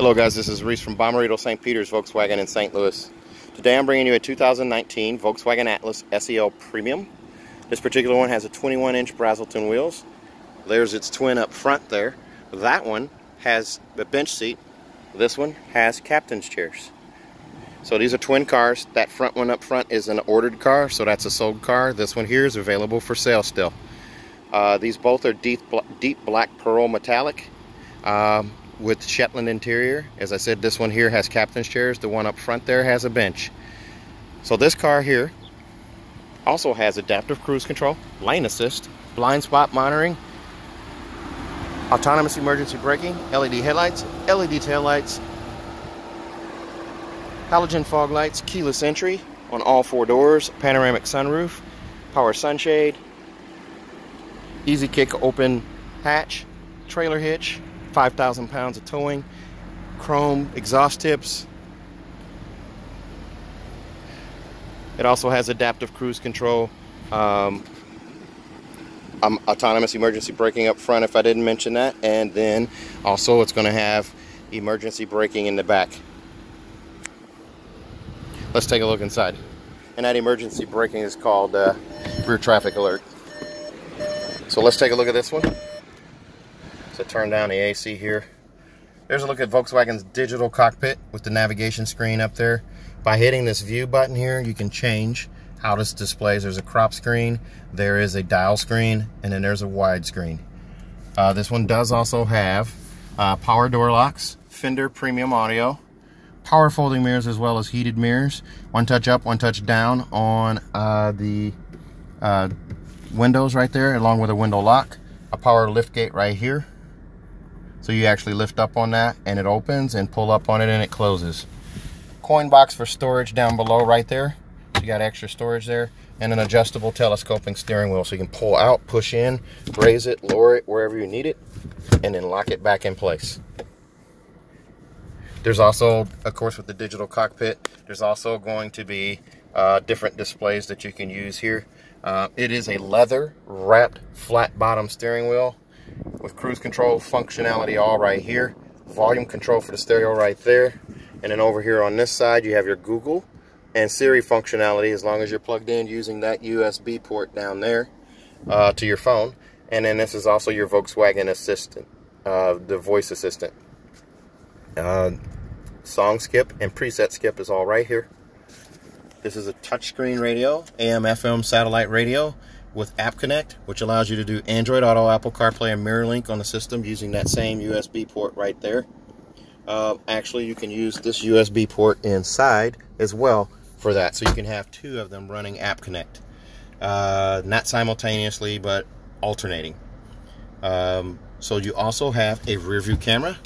Hello guys, this is Reese from Bommarito St. Peter's Volkswagen in St. Louis. Today I'm bringing you a 2019 Volkswagen Atlas SEL Premium. This particular one has a 21 inch Braselton wheels. There's its twin up front there. That one has a bench seat. This one has captain's chairs. So these are twin cars. That front one up front is an ordered car, so that's a sold car. This one here is available for sale still. Uh, these both are deep, deep black pearl metallic. Um, with Shetland interior. As I said, this one here has captain's chairs. The one up front there has a bench. So this car here also has adaptive cruise control, lane assist, blind spot monitoring, autonomous emergency braking, LED headlights, LED tail lights, halogen fog lights, keyless entry on all four doors, panoramic sunroof, power sunshade, easy kick open hatch, trailer hitch, 5,000 pounds of towing, chrome exhaust tips. It also has adaptive cruise control, um, um, autonomous emergency braking up front if I didn't mention that, and then also it's going to have emergency braking in the back. Let's take a look inside. And that emergency braking is called uh, rear traffic alert. So let's take a look at this one to turn down the AC here. There's a look at Volkswagen's digital cockpit with the navigation screen up there. By hitting this view button here, you can change how this displays. There's a crop screen, there is a dial screen, and then there's a wide screen. Uh, this one does also have uh, power door locks, Fender premium audio, power folding mirrors as well as heated mirrors. One touch up, one touch down on uh, the uh, windows right there, along with a window lock. A power lift gate right here. So you actually lift up on that and it opens and pull up on it and it closes. Coin box for storage down below right there. You got extra storage there and an adjustable telescoping steering wheel so you can pull out, push in, raise it, lower it wherever you need it, and then lock it back in place. There's also, of course, with the digital cockpit, there's also going to be uh, different displays that you can use here. Uh, it is a leather wrapped flat bottom steering wheel with cruise control functionality all right here. Volume control for the stereo right there. And then over here on this side, you have your Google and Siri functionality as long as you're plugged in using that USB port down there uh, to your phone. And then this is also your Volkswagen Assistant, uh, the voice assistant. Uh, song skip and preset skip is all right here. This is a touchscreen radio, AM, FM satellite radio with App Connect, which allows you to do Android Auto, Apple CarPlay, and MirrorLink on the system using that same USB port right there. Uh, actually, you can use this USB port inside as well for that, so you can have two of them running App Connect. Uh, not simultaneously, but alternating. Um, so you also have a rear view camera.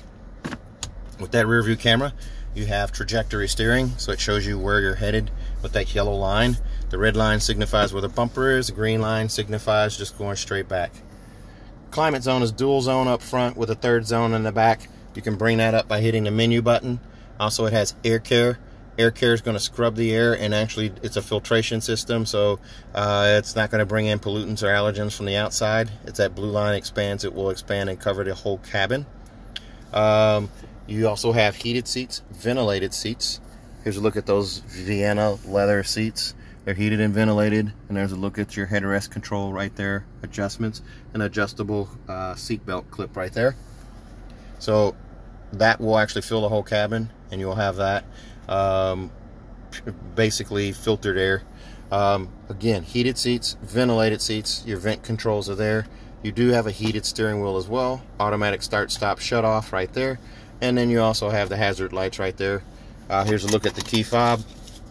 With that rear view camera, you have trajectory steering, so it shows you where you're headed with that yellow line. The red line signifies where the bumper is. The green line signifies just going straight back. Climate zone is dual zone up front with a third zone in the back. You can bring that up by hitting the menu button. Also, it has air care. Air care is going to scrub the air and actually it's a filtration system so uh, it's not going to bring in pollutants or allergens from the outside. It's that blue line expands. It will expand and cover the whole cabin. Um, you also have heated seats, ventilated seats. Here's a look at those Vienna leather seats. They're heated and ventilated. And there's a look at your headrest control right there. Adjustments. An adjustable uh, seat belt clip right there. So that will actually fill the whole cabin. And you'll have that um, basically filtered air. Um, again, heated seats, ventilated seats. Your vent controls are there. You do have a heated steering wheel as well. Automatic start, stop, shut off right there. And then you also have the hazard lights right there. Uh, here's a look at the key fob.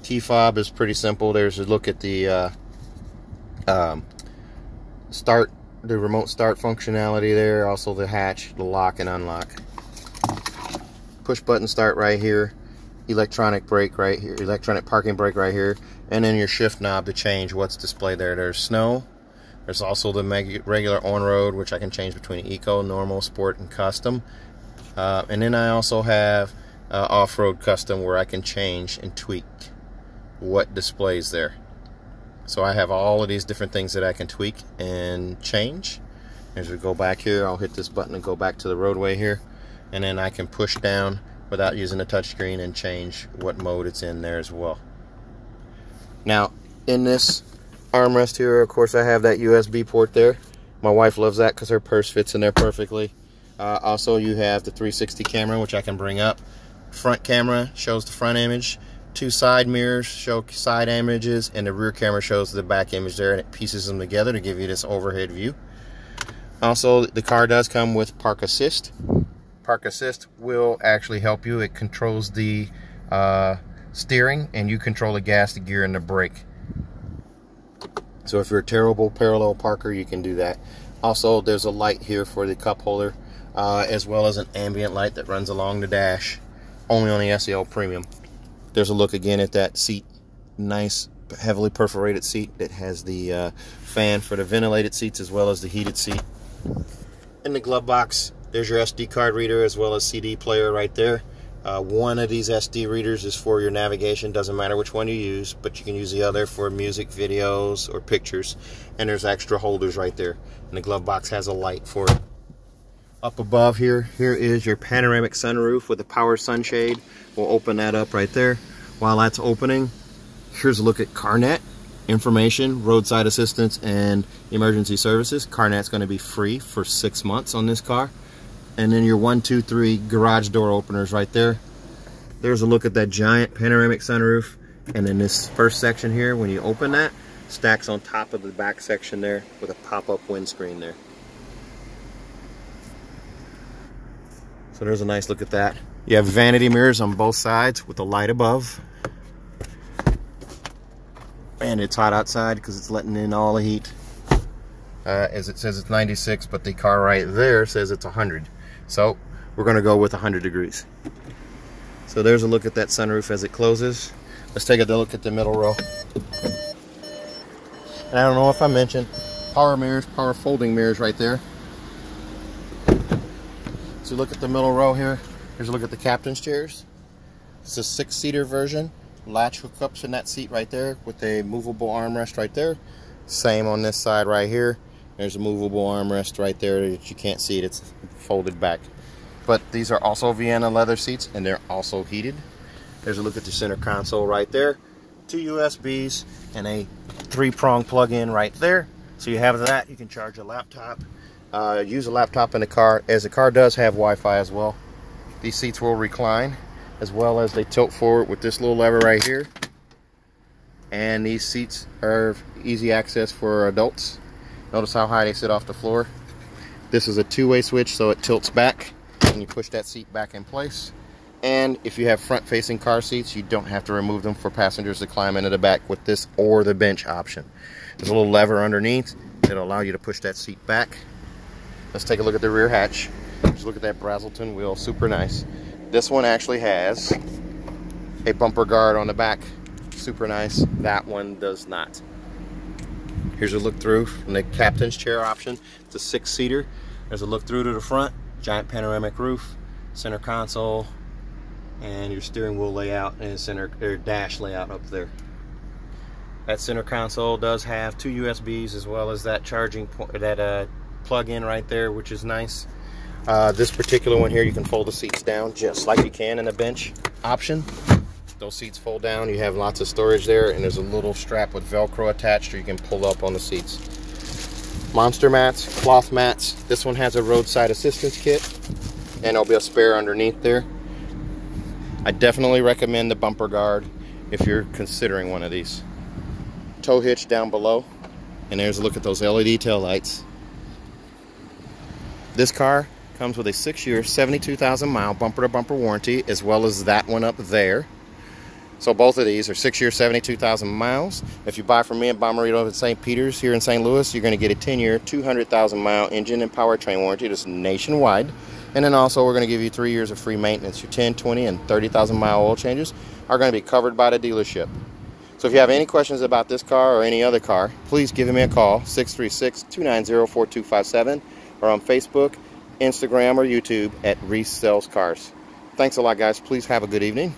Key fob is pretty simple. There's a look at the uh, um, start, the remote start functionality there. Also the hatch, the lock and unlock. Push button start right here. Electronic brake right here. Electronic parking brake right here. And then your shift knob to change what's displayed there. There's snow. There's also the regular on-road, which I can change between eco, normal, sport, and custom. Uh, and then I also have uh, off-road custom where I can change and tweak what displays there. So I have all of these different things that I can tweak and change. As we go back here, I'll hit this button and go back to the roadway here. And then I can push down without using a touchscreen and change what mode it's in there as well. Now, in this armrest here, of course, I have that USB port there. My wife loves that because her purse fits in there perfectly. Uh, also, you have the 360 camera, which I can bring up. Front camera shows the front image. Two side mirrors show side images, and the rear camera shows the back image there, and it pieces them together to give you this overhead view. Also, the car does come with Park Assist. Park Assist will actually help you. It controls the uh, steering, and you control the gas, the gear, and the brake. So if you're a terrible parallel parker, you can do that. Also, there's a light here for the cup holder, uh, as well as an ambient light that runs along the dash, only on the SEL Premium. There's a look again at that seat. Nice, heavily perforated seat that has the uh, fan for the ventilated seats as well as the heated seat. In the glove box, there's your SD card reader as well as CD player right there. Uh, one of these SD readers is for your navigation, doesn't matter which one you use, but you can use the other for music, videos, or pictures. And there's extra holders right there. And the glove box has a light for it. Up above here, here is your panoramic sunroof with a power sunshade. We'll open that up right there. While that's opening, here's a look at CarNet information, roadside assistance, and emergency services. CarNet's going to be free for six months on this car and then your one, two, three garage door openers right there. There's a look at that giant panoramic sunroof. And then this first section here, when you open that, stacks on top of the back section there with a pop-up windscreen there. So there's a nice look at that. You have vanity mirrors on both sides with the light above. And it's hot outside because it's letting in all the heat. Uh, as it says it's 96, but the car right there says it's 100. So we're going to go with 100 degrees. So there's a look at that sunroof as it closes. Let's take a look at the middle row. And I don't know if I mentioned power mirrors, power folding mirrors right there. So look at the middle row here. Here's a look at the captain's chairs. It's a six-seater version. Latch hookups in that seat right there with a movable armrest right there. Same on this side right here. There's a movable armrest right there that you can't see it. It's folded back. But these are also Vienna leather seats and they're also heated. There's a look at the center console right there. Two USBs and a three-prong plug-in right there. So you have that. You can charge a laptop. Uh, use a laptop in the car as the car does have Wi-Fi as well. These seats will recline as well as they tilt forward with this little lever right here. And these seats are easy access for adults. Notice how high they sit off the floor. This is a two-way switch, so it tilts back and you push that seat back in place. And if you have front-facing car seats, you don't have to remove them for passengers to climb into the back with this or the bench option. There's a little lever underneath that'll allow you to push that seat back. Let's take a look at the rear hatch. Just look at that Braselton wheel, super nice. This one actually has a bumper guard on the back, super nice. That one does not. Here's a look through from the captain's chair option. It's a six-seater. There's a look through to the front, giant panoramic roof, center console, and your steering wheel layout and center or dash layout up there. That center console does have two USBs as well as that charging point, that uh, plug-in right there, which is nice. Uh, this particular one here, you can fold the seats down just like you can in a bench option. Those seats fold down. You have lots of storage there, and there's a little strap with Velcro attached, or you can pull up on the seats. Monster mats, cloth mats. This one has a roadside assistance kit, and there'll be a spare underneath there. I definitely recommend the bumper guard if you're considering one of these. Tow hitch down below, and there's a look at those LED tail lights. This car comes with a six-year, 72,000 mile bumper-to-bumper warranty, as well as that one up there. So both of these are six year, 72,000 miles. If you buy from me at Bommarito in St. Peter's here in St. Louis, you're going to get a 10 year, 200,000 mile engine and powertrain warranty. Is nationwide. And then also we're going to give you three years of free maintenance. Your 10, 20, and 30,000 mile oil changes are going to be covered by the dealership. So if you have any questions about this car or any other car, please give me a call, 636-290-4257, or on Facebook, Instagram, or YouTube at Reese Sells Cars. Thanks a lot, guys. Please have a good evening.